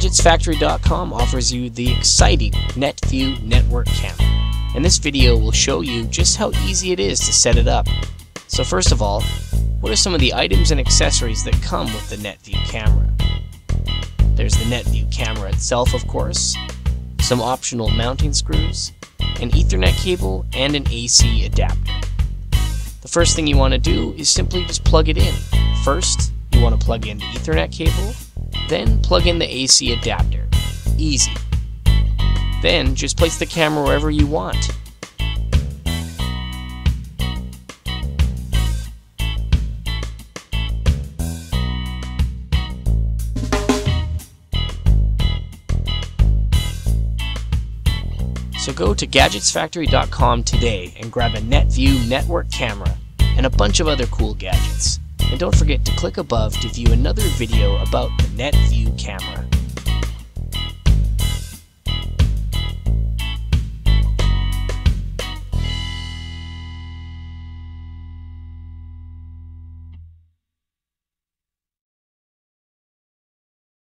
GadgetsFactory.com offers you the exciting NetVue Network Camera, and this video will show you just how easy it is to set it up. So first of all, what are some of the items and accessories that come with the NetVue camera? There's the NetVue camera itself, of course, some optional mounting screws, an Ethernet cable, and an AC adapter. The first thing you want to do is simply just plug it in. First, you want to plug in the Ethernet cable, then plug in the AC adapter. Easy. Then just place the camera wherever you want. So go to GadgetsFactory.com today and grab a NetVue network camera and a bunch of other cool gadgets. And don't forget to click above to view another video about the NetVue camera.